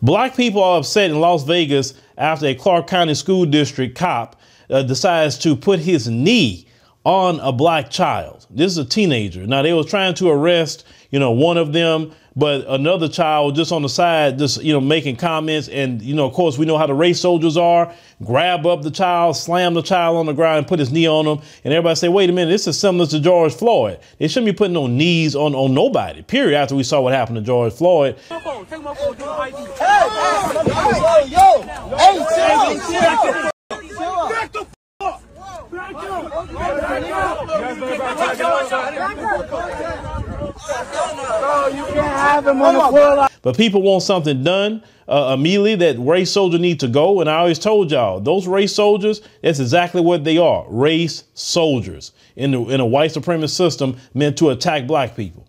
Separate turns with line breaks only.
Black people are upset in Las Vegas after a Clark County School District cop uh, decides to put his knee on a black child. This is a teenager. Now they were trying to arrest, you know, one of them, but another child just on the side, just you know, making comments. And you know, of course, we know how the race soldiers are. Grab up the child, slam the child on the ground, put his knee on him. And everybody say, "Wait a minute, this is similar to George Floyd. They shouldn't be putting no knees on on nobody." Period. After we saw what happened to George Floyd. Hey,
hey, hey,
but people want something done uh, immediately that race soldiers need to go. And I always told y'all, those race soldiers, that's exactly what they are race soldiers in, the, in a white supremacist system meant to attack black people.